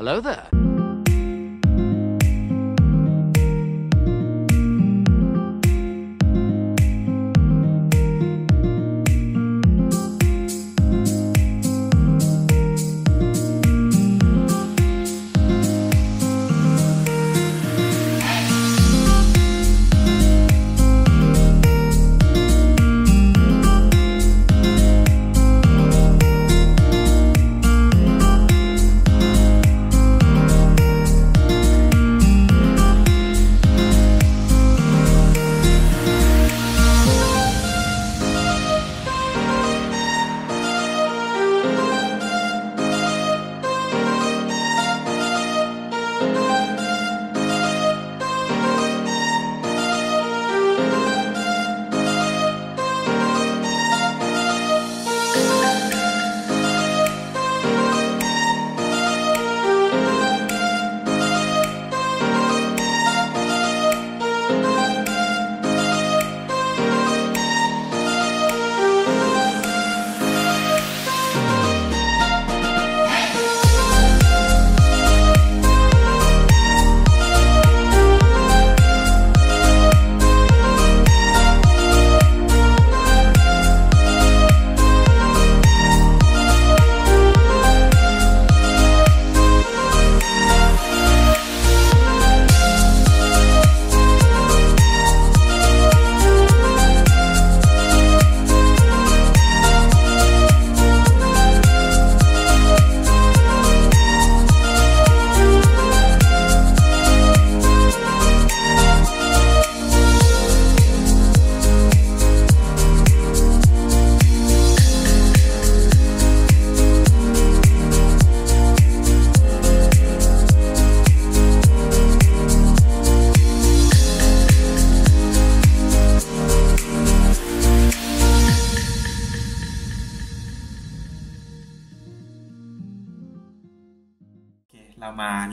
Hello there.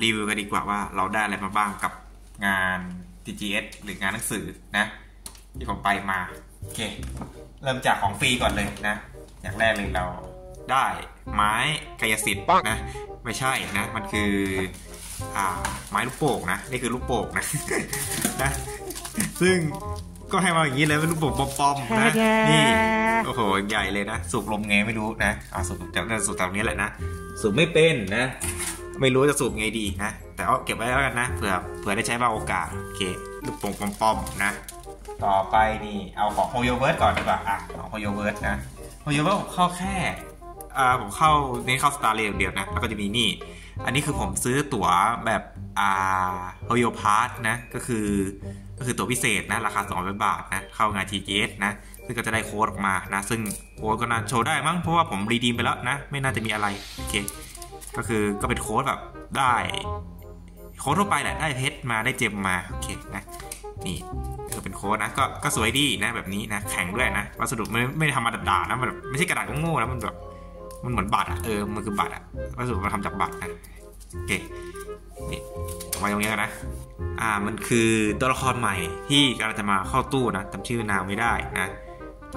รามารีวิวกันดีกว่าว่าเราได้อะไรมาบ้างกับงาน TGS หรืองานหนังสือนะ ที่ผมไปมา โอเค เริ่มจากของฟรีก่อนเลยนะ อย่างแรกเลยเราได้ไม้กายสิทธิ์นะ ไม่ใช่นะ มันคืออ่าไม้ลูกโป่งนะ นี่คือลูกโป่งนะนะซึ่งก็ให้มาอย่างนี้เลยเป็นลูกโป่งปอมๆนะนี่โอ้โหใหญ่เลยนะ สูบลมไงไม่รู้นะอ่าสูบจากนั่นสูบจากนี้แหละนะ สูบไม่เป็นนะ ไม่รู้จะสูบไงดีนะ แต่เอาเก็บไว้แล้วกันนะเผื่อเผื่อได้ใช้บางโอกาสโอเคลูกโป่งปอมปอมนะ ต่อไปนี่เอาของโฮโยเวิร์ดก่อนดีกว่าอะของโฮโยเวิร์ดนะโฮโยเวิร์ดผมเข้าแค่อ่าผมเข้าเน้นเข้า Star Rail เดียวนะแล้วก็จะมีนี่ อันนี้คือผมซื้อตั๋วแบบอ่าโฮโยพาร์ทนะก็คือก็คือตั๋วพิเศษนะราคา200บาทนะเข้างาน TGS นะซึ่งก็จะได้โค้ดออกมานะ ซึ่งโค้ดก็น่าโชว์ได้มั้งเพราะว่าผมรีดีมไปแล้วนะ ไม่น่าจะมีอะไร โอเค ก็คือก็เป็นโค้ดแบบได้โค้ดทั่วไปแหละได้เพชรมาได้เจมมาโอเคนะนี่ก็เป็นโค้ดนะก็ก็สวยดีนะแบบนี้นะแข็งด้วยนะวัสดุไม่ไม่ทำมาด่านะมันแบบไม่ใช่กระดาษโง่ๆนะมันแบบมันเหมือนบัตรอะเออมันคือบัตรอะวัสดุมันทำจากบัตรนะโอเคนี่เอาไว้ตรงนี้กันนะอ่ามันคือตัวละครใหม่ที่กำลังจะมาเข้าตู้นะจำชื่อนางไม่ได้นะ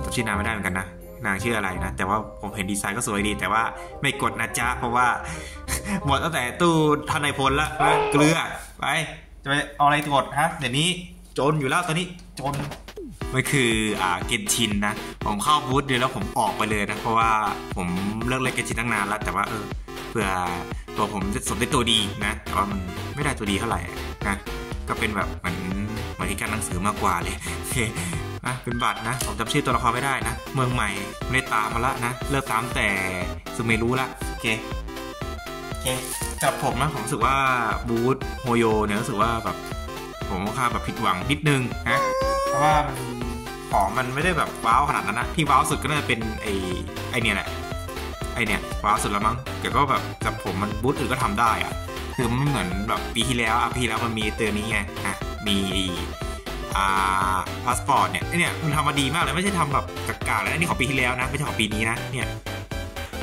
จำชื่อนางไม่ได้เหมือนกันนะ นางชื่ออะไรนะ แต่ว่าผมเห็นดีไซน์ก็สวยดี แต่ว่าไม่กดนะจ๊ะ เพราะว่า หมดตั้งแต่ตู้ทนในพลละนะเกลือไปจะไปเอาอะไรกดฮะเดี๋ยวนี้จนอยู่แล้วตอนนี้จนมันคืออ่าเกนชินนะ ผมเข้าบูธเดียวแล้วผมออกไปเลยนะ เพราะว่าผมเลิกเล่นเกนชินตั้งนานแล้ว แต่ว่าเออเผื่อตัวผมสมได้ตัวดีนะแต่ว่ามันไม่ได้ตัวดีเท่าไหร่นะก็เป็นแบบเหมือนเหมือนที่การหนังสือมากกว่าเลยโอเค นะเป็นบัตรนะผมจำชื่อตัวละครไม่ได้นะ เมืองใหม่ไม่ได้ตามมาละนะ เลิกตามแต่ซูเมรู้ละโอเคโอเคสำหรับผมนะผมรู้สึกว่าบูธโฮโยเนี่ยรู้สึกว่าแบบผมค่อนข้างแบบผิดหวังนิดนึงนะเพราะว่ามันของมันไม่ได้แบบว้าวขนาดนั้นนะที่ว้าวสุดก็น่าจะเป็นไอไอเนี่ยแหละไอเนี่ยว้าวสุดแล้วมั้งแต่ก็แบบกับผมมันบูธอื่นก็ทำได้อะคือมันเหมือนแบบปีที่แล้วอะปีที่แล้วมันมีเตือนนี้ไงอะมี อ่าพาสปอร์ตเนี่ยเนี่ยมันทำมาดีมากเลยไม่ใช่ทำแบบกากๆเลยนะนี่ของปีที่แล้วนะ ไม่ใช่ของปีนี้นะเนี่ย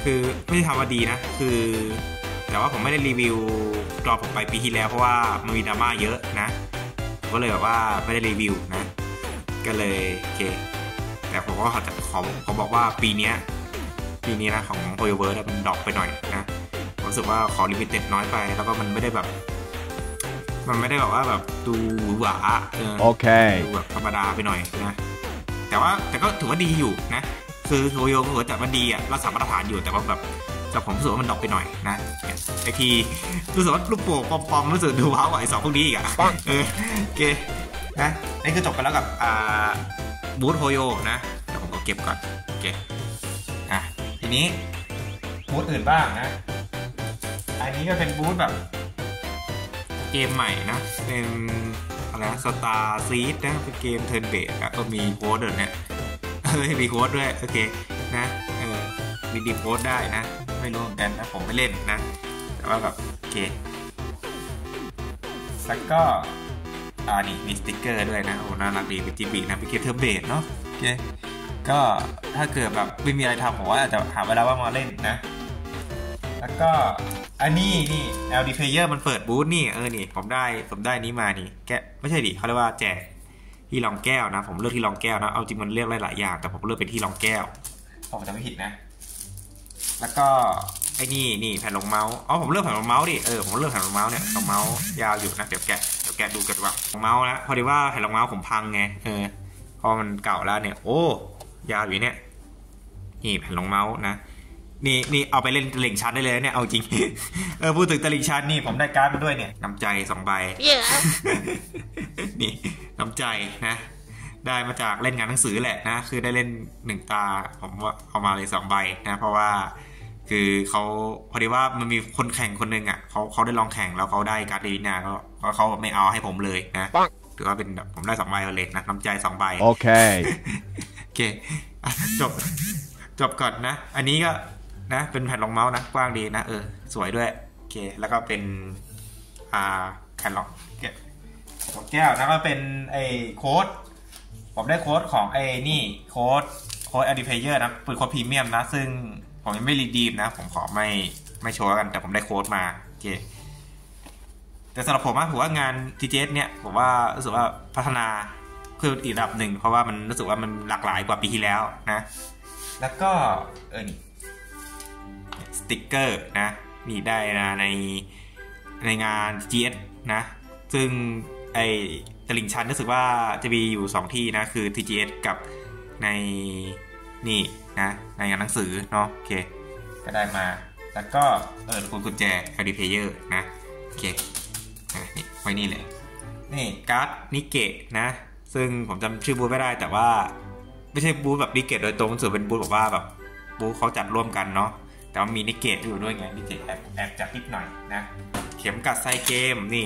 คือไม่ได้ทำมาดีนะ คือ แต่ว่าผมไม่ได้รีวิวตอนผมไปปีที่แล้วเพราะว่ามันมีดราม่าเยอะนะก็เลยแบบว่าไม่ได้รีวิวนะ ก็เลยโอเค แต่ผมก็ขอขอขอบอกว่าปีนี้ปีนี้นะของ HoYoverse มัน drop ไปหน่อยนะผผมรู้สึกว่าของ limited น้อยไป แล้วก็มันไม่ได้แบบ มันไม่ได้แบบว่าแบบดูหวือหวาเออ Okay. ดูแบบธรรมดาไปหน่อยนะแต่ว่าแต่ก็ถือว่าดีอยู่นะ คือโฮโยก็ถือว่าจัดว่าดีอะรักษามาตรฐานอยู่แต่ว่าแบบแต่ผมรู้สึกว่ามัน drop ไปหน่อยนะเนี่ยไอทีรู้สึกว่าลูกโป่งปอมปอมรู้สึกดูว้าวกว่าไอสองพวกนี้อีกอะเออโอเคนะนี่คือจบไปแล้วกับอ่าบูธโฮโยนะเดี๋ยวผมก็เก็บก่อนโอเคอะทีนี้บูธอื่นบ้างนะ อันนี้ก็เป็นบูธแบบเกมใหม่นะ เป็นอะไร Starseed นะ เป็นเกม turn-based ก็มีโค้ดด้วยเนี่ยเฮ้ยมีโค้ดด้วย โอเคนะเออมีดีโค้ดได้นะ ไม่รู้เหมือนกันนะ ผมไม่เล่นนะ แต่ว่าแบบโอเคแล้วก็อ่านี่มีสติกเกอร์ด้วยนะโอ้น่ารักดีเป็นจีบีนะเป็นเกมเทิร์นเบสเนาะโอเคก็ถ้าเกิดแบบไม่มีอะไรทำผมว่าอาจจะหาเวลาว่างมาเล่นนะ ก็อันนี้นี่ LD Player มันเปิดบูธนี่เออนี่ผมได้ผมได้นี้มานี่แกะไม่ใช่ดิเขาเรียกว่าแจกที่รองแก้วนะ ผมเลือกที่รองแก้วนะเอาจริงมันเลือกได้หลายอย่าง แต่ผมเลือกเป็นที่รองแก้วผมจะไม่ผิดนะ แล้วก็ไอ้นี่นี่แผ่นรองเมาส์อ๋อผมเลือกแผ่นรองเมาส์ดิเออผมเลือกแผ่นรองเมาส์เนี่ยรองเมาส์ยาวอยู่นะเดี๋ยวแกะเดี๋ยวแกะดูกันว่ารองเมาส์นะพอดีว่าแผ่นรองเมาส์ผมพังไงเออพอมันเก่าแล้วเนี่ย โอ้ยาวอยู่เนี่ยนี่แผ่นรองเมาส์นะ นี่นี่เอาไปเล่นตลิ่งชันได้เลยนะเนี่ยเอาจริง เออพูดถึงตลิ่งชันนี่ผมได้การ์ดมาด้วยเนี่ยน้ำใจสองใบ Yeah. นี่น้ำใจนะ ได้มาจากเล่นงานหนังสือแหละนะ คือได้เล่นหนึ่งตาผมว่าเอามาเลยสองใบนะ เพราะว่าคือเขาพอดีว่ามันมีคนแข่งคนหนึ่งอะเขาเขาได้ลองแข่งแล้วเขาได้การ์ดดีนาก็ก็เขาไม่เอาให้ผมเลยนะปังถือว่าเป็นแบบผมได้สองใบเลยนะน้ำใจสองใบ Okay. โอเคอะจบจบก่อนนะ อันนี้ก็ นะเป็นแผ่นรองเมาส์นะกว้างดีนะเออสวยด้วยโอเคแล้วก็เป็นอ่าแผ่นรองแก้วแก้วก็เป็นไอ้โค้ดผมได้โค้ดของไอ้นี่โค้ดโค้ด a d i p a y e r นะเป็นโค้ดพรีเมียมนะ ซึ่งผมยังไม่ redeem นะ ผมขอไม่ไม่โชว์กันแต่ผมได้โค้ดมาโอเคแต่สำหรับผมอะผมว่างาน TGS เนี่ยผมว่ารู้สึกว่าพัฒนาขึ้นอีกระดับหนึ่ง เพราะว่ามันรู้สึกว่ามันหลากหลายกว่าปีที่แล้วนะ แล้วก็เออนี่ สติกเกอร์นะนี่ได้นะในในงาน GS นะ ซึ่งไอตลิ่งชันรู้สึกว่าจะมีอยู่ 2 ที่นะ คือ TGS กับในนี่นะ ในงานหนังสือเนาะโอเค ก็ได้มา แล้วก็เออคุณกุญแจ LD Player นะ โอเคอะนี่ไว้นี่เลย นี่การ์ดนิเกะนะ ซึ่งผมจำชื่อบูธไม่ได้แต่ว่า ไม่ใช่บูธแบบนิเกะโดยตรงส่วนเป็นบูธแบบว่าแบบบูธเขาจัดร่วมกันเนาะ แต่ว่ามีนิเกะอยู่ด้วยไงนิเกะแอบแอบจัดนิดหน่อยนะเข็มกัดไซเกมนี่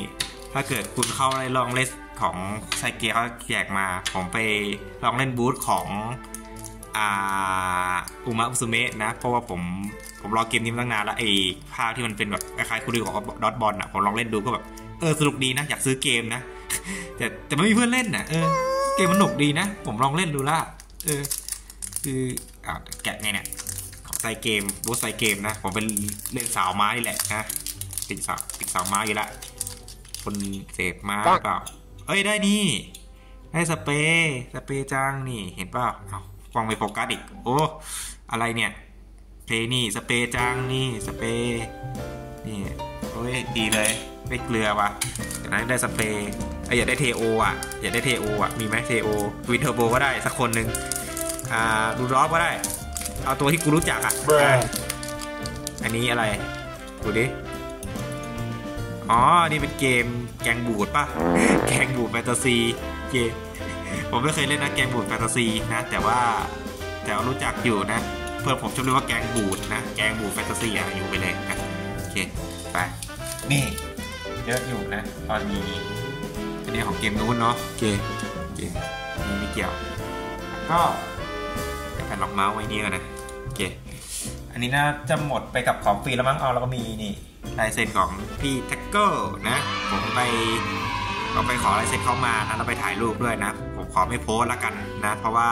ถ้าเกิดคุณเข้าในลองเลสของไซเกมเขาแจกมาผมไปลองเล่นบูธของอ่าอุมะอุซุเมะนะ เพราะว่าผมผมรอเกมนี้มาตั้งนานแล้วไอ้ภาพที่มันเป็นแบบคล้ายๆคูดิของดอทบอลอะผมลองเล่นดูก็แบบเออสนุกดีนะ อยากซื้อเกมนะ แต่แต่ไม่มีเพื่อนเล่นนะเออเกมมันหนุกดีนะ ผมลองเล่นดูละเออคืออ่าแกะไงเนี่ย ไซเกมบูธไซเกมนะ ผมเป็นเล่นสาวม้านี่แหละนะติดสาวติดสาวม้าอยู่ละคนเสพม้าหรือเปล่า เอ้ยได้นี่ ได้สเปรย์สเปรย์จังนี่เห็นเปล่าเอาฟองไปโฟกัสอีก โอ้ อะไรเนี่ยเพลนี่สเปรย์จังนี่สเปรย์นี่โอ้ยดีเลยได้เกลือว่ะเดี๋ยวนั้นได้สเปรย์ไอยอยากได้เทโออะอยากได้เทโออะมีไหมเทโอวินเทอร์โบก็ได้สักคนหนึ่งอ่าดูรอปก็ได้ เอาตัวที่กูรู้จักอะอะ อันนี้อะไร ดูดิ อ๋อ นี่เป็นเกมแกงบูดป่ะ แกงบูดแฟนตาซีเกมผมไม่เคยเล่นนะแกงบูดแฟนตาซีนะ แต่ว่าแต่ว่ารู้จักอยู่นะ เพื่อนผมชอบเรียกว่าแกงบูดนะ แกงบูดแฟนตาซีอะอยู่ไปเลยนะโอเค ไป นี่เยอะอยู่นะ ตอนนี้อันนี้ของเกมนู้นเนาะโอเคโอเคนี่ไม่เกี่ยว ก็แผ่นรองเมาส์ไว้นี่กันนะโอเค อันนี้น่าจะหมดไปกับของฟรีแล้วมั้งเอาแล้วก็มีนี่ลายเซ็นของพี่แท็กเกิลนะ ผมไปเราไปขอลายเซ็นเขามานะเราไปถ่ายรูปด้วยนะ ผมขอไม่โพสต์ละกันนะ เพราะว่า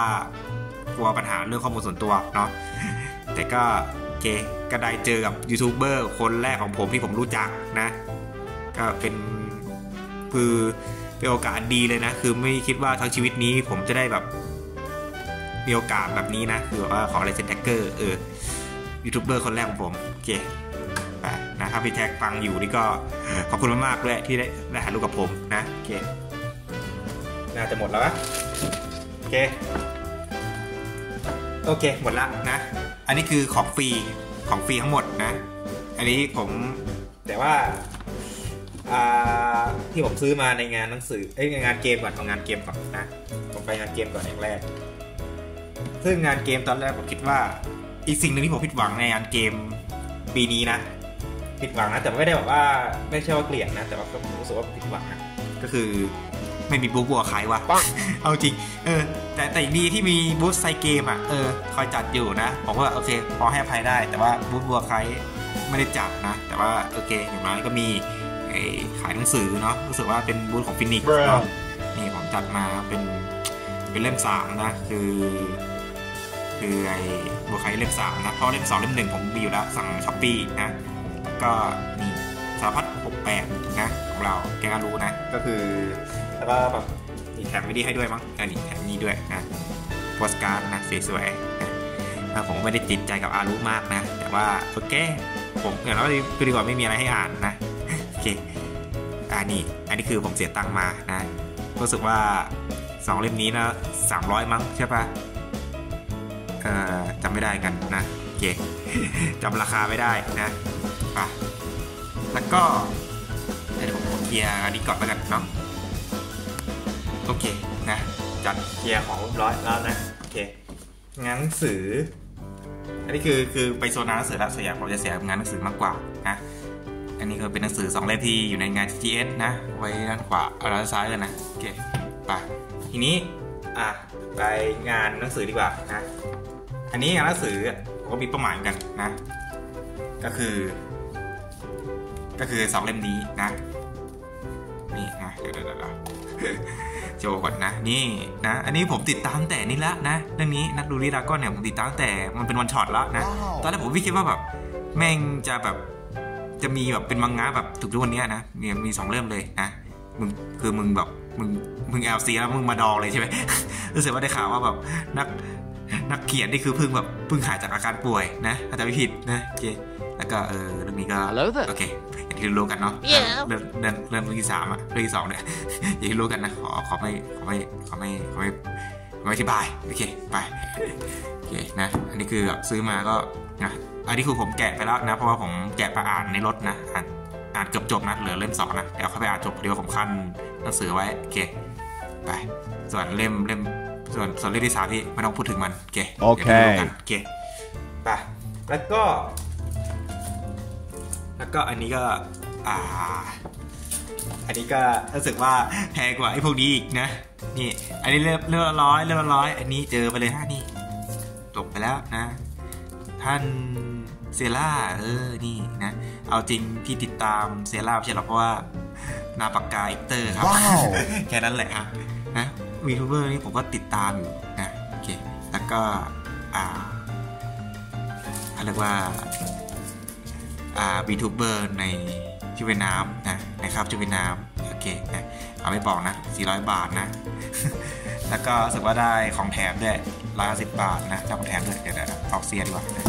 กลัวปัญหาเรื่องข้อมูลส่วนตัวเนาะแต่ก็โอเคก็ได้เจอกับยูทูบเบอร์คนแรกของผมที่ผมรู้จักนะ ก็เป็นคือเป็นโอกาสดีเลยนะ คือไม่คิดว่าทั้งชีวิตนี้ผมจะได้แบบ มีโอกาสแบบนี้นะ คือว่าขอลายเซ็นแท็กเกอร์เออยูทูบเบอร์คนแรกของผม โอเคไปนะถ้าพี่แท็กฟังอยู่นี่ก็ขอบคุณมากๆด้วยที่ได้ได้ถ่ายรูปกับผมนะ โอเค น่าจะหมดแล้วะโอเค โอเค หมดละนะ อันนี้คือของฟรีของฟรีทั้งหมดนะ อันนี้ผมแต่ว่าที่ผมซื้อมาในงานหนังสือเอ้ยงานเกมก่อนทำงานเกมก่อนนะ ผมไปงานเกมก่อนอย่างแรก ซึ่งงานเกมตอนแรกผมคิดว่า อีกสิ่งหนึ่งที่ผมผิดหวังในงานเกมปีนี้นะผิดหวังนะ แต่ไม่ได้แบบว่าไม่ใช่ว่าเกลียดนะ แต่ว่าก็รู้สึกว่าผิดหวังนะก็คือไม่มีบูธบัวขายวะเอาจริง เออ แต่แต่ดีที่มีบูธไซเกมอะ เออ คอยจัดอยู่นะผมว่าโอเค พอให้อภัยได้ แต่ว่าบูธบัวคายไม่ได้จัดนะ แต่ว่าโอเคอย่างน้อยก็มีไอ้ขายหนังสือเนาะ รู้สึกว่าเป็นบูธของฟินิกส์เนาะนี่ผมจัดมาเป็น เป็นเล่มสามนะคือ คือไอ้บัวไคเล่มสามนะเพราะเล่มสองเล่มหนึ่งผมมีอยู่แล้วสั่ง Shopee นะก็นี่สารพัดหกแปดนะของเราแกก็รู้นะก็คือแล้วก็แบบมีแถมไม่ดีให้ด้วยมั้งอันนี้แถมนี้ด้วยนะโปสการ์ดนะสวยๆนะผมไม่ได้ติดใจกับอารุมากนะ แต่ว่าโอเคผมอย่างน้อยคือดีกว่าไม่มีอะไรให้อ่านนะโอเคอ่านี่อันนี้คือผมเสียตังค์มานะรู้สึกว่า สองเล่มนี้นะสามร้อยมั้งใช่ปะเอ่อจำไม่ได้กันนะโอเคจำราคาไม่ได้นะอะแล้วก็เดี๋ยวผมเคลียร์อันนี้ก่อนแล้วกันเนาะโอเคนะจัดเคลียร์ของเรียบร้อยแล้วนะโอเคงานหนังสือ อันนี้คือคือไปโซนงานหนังสือล้วส่วนใหญ่ผมจะเสียงานหนังสือมากกว่านะอันนี้ก็เป็นหนังสือสองเล่มที่อยู่ในงาน GS นะ ไว้ด้านขวาเอาด้านซ้ายเลยนะโอเคไป ทีนี้อะไปงานหนังสือดีกว่านะอันนี้งานหนังสือผมก็มีเป้าหมายเหมือนกันนะ ก็คือ ก็คือสองเล่มนี้นะนี่นะเดี๋ยวเดี๋ยวเดี๋ยวโชว์ก่อนนะนี่นะ อันนี้ผมติดตามแต่นี่ละนะเรื่องนี้นักดูรีดาก้อนเนี่ยผมติดตามแต่มันเป็นวันช็อตแล้วนะตอนแรกผมไม่คิดว่าแบบแม่งจะแบบจะมีแบบเป็นมังงะแบบถึงทุกวันเนี้ยนะมีมีสองเล่มเลยนะมึงคือมึงแบบมึงมึงเอลซีแล้วมึงมาดองเลยใช่ไหมรู้สึกว่าได้ข่าวว่าแบบนักนักเขียนนี่คือเพิ่งแบบเพิ่งหายจากอาการป่วยนะอาจจะไม่ผิดนะโอเคแล้วก็เออเรื่องนี้ก็ Hello there โอเคอย่างที่รู้กันเนาะ Yeah เรื่องเรื่องเรื่องที่สามอะเรื่องที่สองเนี่ยอย่างที่รู้กันนะขอขอไม่ขอไม่ขอไม่ขอไม่ขอไม่อธิบายโอเคไปโอเคนะ อันนี้คือแบบซื้อมาก็นะอันนี้คือผมแกะไปแล้วนะ เพราะว่าผมแกะไปอ่านในรถนะอ่านอ่านเกือบจบนะเหลือเล่มสองนะเดี๋ยวเข้าไปอ่านจบเดี๋ยวผมขั้น หนังสือไว้โอเคไปส่วนเล่มเล่มส่วนส่วนเล่มที่สามที่ไม่ต้องพูดถึงมันโอเคโอเคดี๋ยวดูกันโอเคไปแล้วก็ แล้วก็อันนี้ก็อ่า อันนี้ก็รู้สึกว่าแพงกว่าไอ้พวกนี้อีกนะนี่ อันนี้เริ่มเริ่มละร้อยเริ่มละร้อย อันนี้เจอไปเลยฮะนี่จบไปแล้วนะ ท่านเซล่าเออนี่นะ เอาจริงที่ติดตามเซล่าไม่ใช่หรอกเพราะว่าห นาปากกาอิกเตอร์ครับว้าวแค่นั้นแหละครับนะวีทูเบอร์นี่ผมก็ติดตามอยู่นะโอเคแล้วก็อ่าเขาเรียกว่าอ่าวีทูเบอร์ในชุดว่ายน้ำนะนะครับชุดว่ายน้ำโอเคนะเอาไม่บอกนะ 400 บาทนะ แล้วก็รู้สึกว่าได้ของแถมด้วยร้อยสิบบาทนะได้ของแถมด้วยเดี๋ยวเดี๋ยวออกเซียดีกว่านะ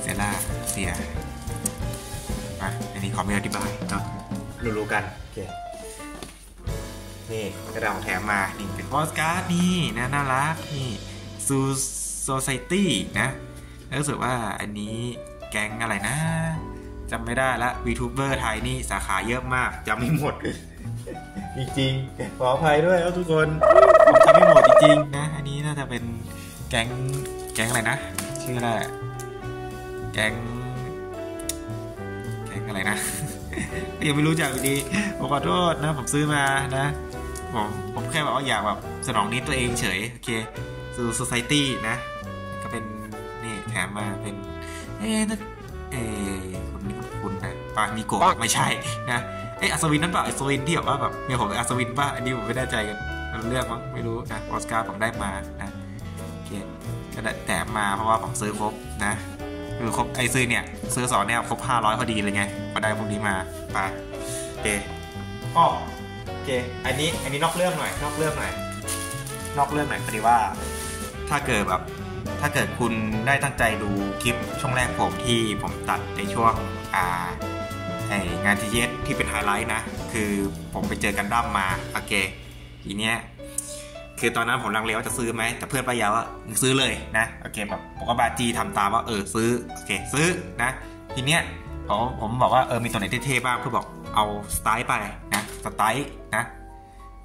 เซียล่าเซียอะอันนี้ขอไม่อธิบายเนาะ รู้ๆกันโอเคนี่กระดาษของแถมมานี่เป็นโปสการ์ดนี่นะน่ารักนี่ซูโซไซตี้นะแล้วรู้สึกว่าอันนี้แก๊งอะไรนะจำไม่ได้ละวีทูเบอร์ไทยนี่สาขาเยอะมากจำไม่หมด จริงๆขออภัยด้วยครับทุกคนผมจำไม่หมดจริงๆนะอันนี้น่าจะเป็นแก๊งแก๊งอะไรนะ ชื่ออะไรแก๊งแก๊งอะไรนะ ยังไม่รู้จักอยู่ดีผมขอโทษนะผมซื้อมานะผมผมแค่แบบว่าอยากแบบสนองนิดตัวเองเฉยโอเคสู่ society นะ ก็เป็นนี่แถมมาเป็น เอ๊ะนั่นเอ๊ะคนนี้คุณนะปามีโกะไม่ใช่นะเอ๊ะอัศวินนั่นเปล่าอัศวินที่แบบว่าแบบเมียผมเป็นอัศวินป่ะอันนี้ผมไม่แน่ใจกันเรื่องมั้งไม่รู้นะออสการ์ผมได้มานะโอเคก็ได้แถมมาเพราะว่าผมซื้อครบนะ คือครบไอซื้อเนี่ย ซื้อสองเนี่ยครบ500พอดีเลยไงก็ได้พวกนี้มาไปโอเคอ้อโอเค อันนี้อันนี้นอกเรื่องหน่อย นอกเรื่องหน่อย นอกเรื่องหน่อยพอดีว่า ถ้าเกิดแบบ ถ้าเกิดคุณได้ตั้งใจดูคลิปช่วงแรกผมที่ผมตัดในช่วงอ่างาน TGS ที่เป็นไฮไลท์นะ คือผมไปเจอกันดั้มมาโอเคทีเนี้ย คือตอนนั้นผมลังเลว่าจะซื้อไหม แต่เพื่อนป้ายาว่าซื้อเลยนะโอเคแบบผมก็บ้าจี้ทำตามว่าเออซื้อโอเคซื้อนะ ทีเนี้ยผมผมบอกว่าเออมีตัวไหนเท่ๆบ้างเพื่อบอกเอาสไตล์ไปนะสไตล์นะ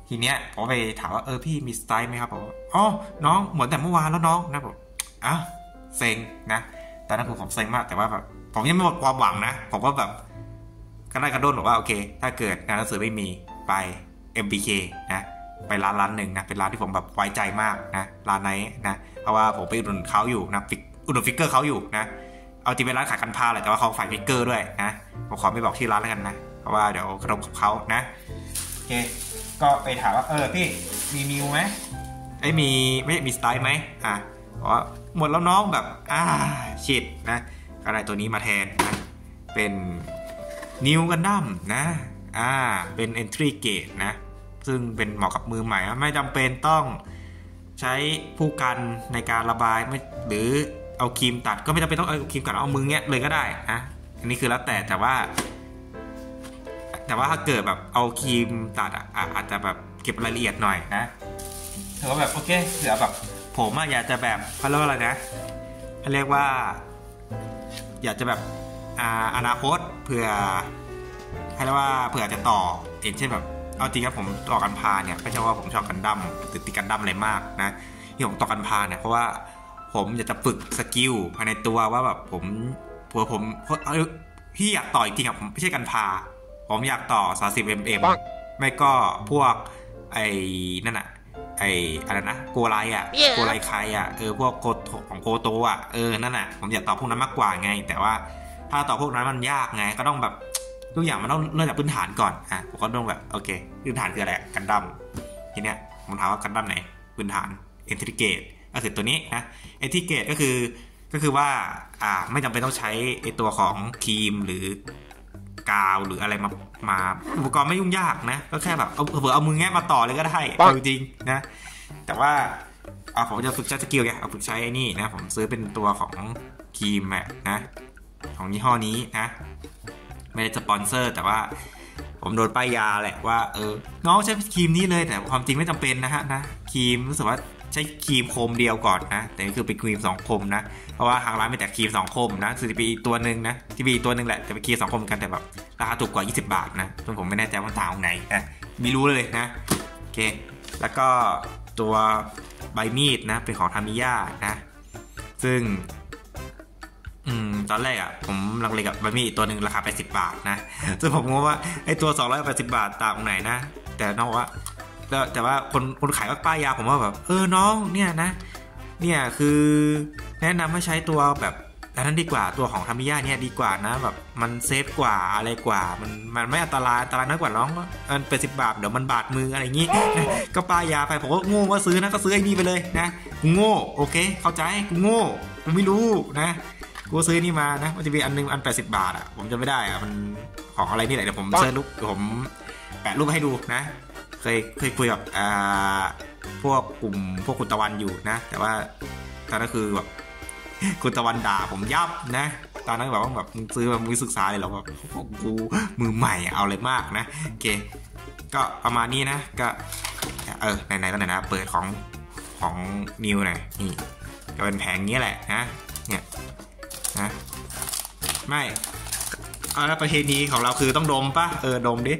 ทีเนี้ยผมไปถามว่าเออพี่มีสไตล์ไหมครับผมอ๋อน้องเหมือนแต่เมื่อวานแล้วน้องนะผมอ้าวเซ็งนะตอนนั้นผมผมเซ็งมากแต่ว่าแบบผมยังไม่หมดความหวังนะ ผมก็แบบก็ได้กระโดดบอกว่าโอเค ถ้าเกิดงานหนังสือไม่มีไป MBK นะ ไปร้านร้านหนึ่งนะเป็นร้านที่ผมแบบไว้ใจมากนะร้านไหนนะเพราะว่าผมไปอุดหนุนเขาอยู่นะอุดหนุนฟิกเกอร์เขาอยู่นะเอาจริงเป็นร้านขายกันพลาแหละแต่ว่าเขาขายฟิกเกอร์ด้วยนะผมขอไม่บอกที่ร้านแล้วกันนะเพราะว่าเดี๋ยวกระทบกับเขานะโอเคก็ไปถามว่าเออพี่มีมิวไหมไอ้มีไม่มี Strike ไหมอะบอกว่าหมดแล้วน้องแบบอ่า shit นะก็ได้ตัวนี้มาแทนนะเป็นนิวกันดั้มนะอ่าเป็น entry grade นะ ซึ่งเป็นเหมาะกับมือใหม่ไม่จำเป็นต้องใช้ผู้กันในการระบายไม่หรือเอาครีมตัดก็ไม่จำเป็นต้องเอาครีมกัดเอามือเงี้ยเลยก็ได้นะอันนี้คือแล้วแต่แต่ว่า แต่ว่าถ้าเกิดแบบเอาครีมตัดอะอาจจะแบบเก็บรายละเอียดหน่อยนะถือว่าแบบโอเคเดี๋ยวแบบผมอยากจะแบบเขาเรียกว่าอะไรนะเขาเรียกว่า อยากจะแบบออนาคตเผื่อให้เรียกว่าเผื่อจะต่ออย่างเช่นแบบ เอาจริงครับผมต่อกันพลาเนี่ยไม่ใช่ว่าผมชอบกันดั้มติดติดกันดั้มอะไรมากนะที่ผมต่อกันพลาเนี่ยเพราะว่าผมอยากจะฝึก skill ภายในตัวว่าแบบผมผัวผมพี่อยากต่อจริงๆอะผมไม่ใช่กันพลา ผมอยากต่อ 30 mm ไม่ก็พวกไอ้นั่นอะไอ้อะไรนะโกไลอะโกไลใครอะเออพวกโกของโกโตอะเออนั่นอะผมอยากต่อพวกนั้นมากกว่าไง แต่ว่าถ้าต่อพวกนั้นมันยากไง ก็ต้องแบบ ทุกอย่างมันต้องเริ่มจากพื้นฐานก่อนอะผมก็ต้องแบบโอเคพื้นฐานคืออะไรกันดั้มทีเนี้ยผมถามว่ากันดั้มไหนพื้นฐาน entry grade ก็คือตัวนี้นะ entry grade ก็คือก็คือว่าอ่าไม่จำเป็นต้องใช้ไอตัวของคีมหรือกาวหรืออะไรมามาอุปกรณ์ไม่ยุ่งยากนะ ก็แค่แบบเอาเผื่อเอามือแงะมาต่อเลยก็ได้จริงๆนะ แต่ว่าเอาผมจะฝึกใช้ skill ไงเอาฝึกใช้ไอ้นี่นะ ผมซื้อเป็นตัวของคีมนะ ของยี่ห้อนี้นะ ไม่ได้สปอนเซอร์ แต่ว่า ผมโดนป้ายยาแหละว่า เออน้องใช้คีมนี้เลยแต่ความจริงไม่จำเป็นนะฮะนะคีมรู้สึกว่าใช้ครีมโคมเดียวก่อนนะ แต่นี่คือเป็นคีมสองคมนะเพราะว่าทางร้านมีแต่คีมสองคมนะคือจะมีตัวหนึ่งนะที่มีตัวหนึ่งแหละแต่เป็นคีมสองคมกันแต่แบบราคาถูกกว่า 20 บาทนะซึ่งผมไม่แน่ใจว่าต่างตรงไหนนะมีรู้เลยนะโอเคแล้วก็ตัวใบมีดนะเป็นของทามิยานะซึ่ง อืมตอนแรกอะผมลังเลกับใบมีดตัวหนึ่งราคา 80 บาทนะซึ่งผมงงว่าไอ้ตัว 280 บาทตางตรงไหนนะ แต่น้องว่าแต่แต่ว่าคนคนขายก็ป้ายยาผมว่าแบบ เออน้องเนี่ยนะ เนี่ยคือแนะนำให้ใช้ตัวแบบอันนั้นดีกว่าตัวของทามิยาเนี่ยดีกว่านะแบบมันเซฟกว่าอะไรกว่ามันมันไม่อันตรายอันตรายน้อยกว่าน้องมันเป็นสิบบาทเดี๋ยวมันบาดมืออะไรอย่างงี้ ก็ป้ายยาไปผมก็โง่ว่าซื้อนะก็ซื้อไอ้นี่ไปเลยนะโง่โอเค เข้าใจโง่ไม่รู้นะ กูซื้อนี่มานะ มันจะมีอันนึงอันแปดสิบาทอะ ผมจะไม่ได้อะ มันของอะไรนี่แหละเดี๋ยวผมเซิร์ชรูปผมแปะรูปให้ดูนะ เคยเคยคุยกับอ่าพวกกลุ่มพวกคุณตะวันอยู่นะ แต่ว่าตอนนั้นคือแบบคุณตะวันด่าผมยับนะ ตอนนั้นแบบว่าแบบซื้อมามือศึกษาเลยหรอแบบกูมือใหม่เอาเลยมากนะโอเค ก็ประมาณนี้นะ ก็ เออไหนๆก็ไหนนะเปิดของของนิวหน่อยนี่ก็เป็นแผงนี้แหละนะ เนี่ยนะไม่เอาแล้วประเพณีของเราคือต้องดมปะเออดมดิ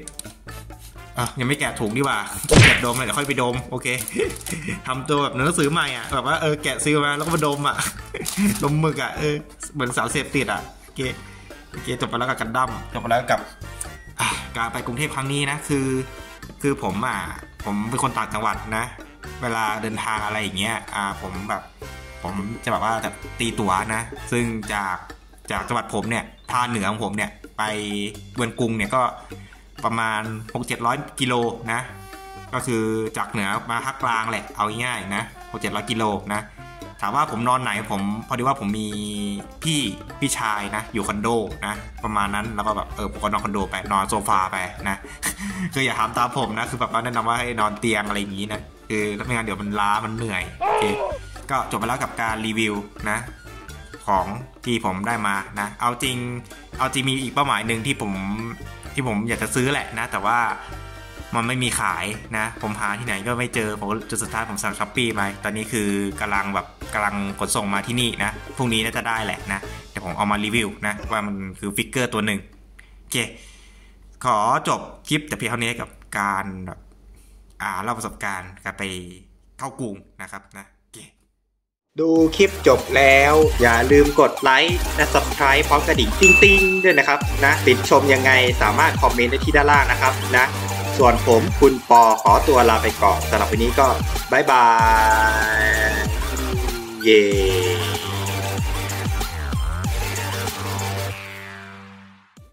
อะยังไม่แกะถุงดีกว่าแกะดมเลยเดี๋ยวค่อยไปดม โอเคทำตัวแบบหนังสือใหม่อะแบบว่าเออแกะซีลมาแล้วก็มาดมอะดมหมึกอะเออเหมือนสาวเสพติดอะโอเคโอเคจบไปแล้วกับกันดั้มจบไปแล้วกับการไปกรุงเทพครั้งนี้นะคือ คือผมอะผมเป็นคนต่างจังหวัดนะ เวลาเดินทางอะไรอย่างเงี้ยอ่าผมแบบ ผมจะแบบว่าจะตีตั๋วนะ ซึ่งจากจากจังหวัดผมเนี่ยทางเหนือของผมเนี่ย ไปเมืองกรุงเนี่ยก็ประมาณ 6-700 กิโลนะ ก็คือจากเหนือมาภาคกลางแหละ เอาง่ายๆนะ6-700 กิโลนะ ถามว่าผมนอนไหนผมพอดีว่าผมมีพี่พี่ชายนะ อยู่คอนโดนะ ประมาณนั้นแล้วก็แบบเออผมก็นอนคอนโดไปนอนโซฟาไปนะ คืออย่าถามตามผมนะ คือแบบว่าแนะนำว่าให้นอนเตียงอะไรอย่างนี้นะ คือถ้าไม่งั้นเดี๋ยวมันล้ามันเหนื่อยโอเค ก็จบไปแล้วกับการรีวิวนะ ของที่ผมได้มานะ เอาจริง เอาจริงมีอีกเป้าหมายหนึ่งที่ผมที่ผมอยากจะซื้อแหละนะ แต่ว่ามันไม่มีขายนะ ผมหาที่ไหนก็ไม่เจอผมจุดสุดท้ายผมสั่ง Shopee ไปตอนนี้คือกำลังแบบกำลังขนส่งมาที่นี่นะพรุ่งนี้น่าจะได้แหละนะเดี๋ยวผมเอามารีวิวนะ ว่ามันคือฟิกเกอร์ตัวหนึ่งโอเค ขอจบคลิปแต่เพียงเท่านี้กับการแบบอ่าเล่าประสบการณ์การไปเข้ากรุงนะครับนะ ดูคลิปจบแล้ว อย่าลืมกดไลค์และ subscribe พร้อมกระดิ่งติ้งๆ ด้วยนะครับนะติดชมยังไงสามารถคอมเมนต์ได้ที่ด้านล่างนะครับนะ ส่วนผมคุณปอขอตัวลาไปก่อนสำหรับวันนี้ก็บายบาย เย้